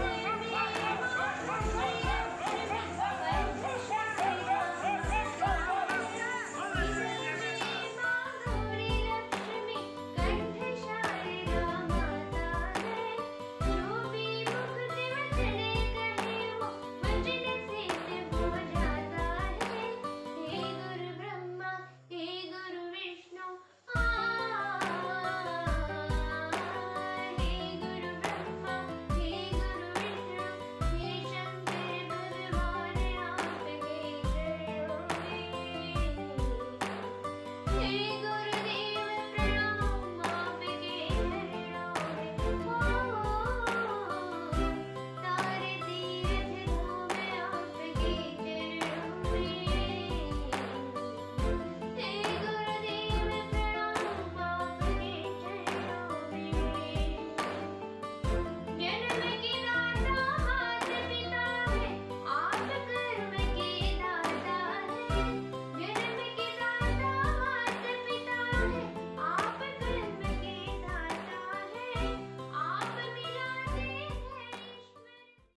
Bye.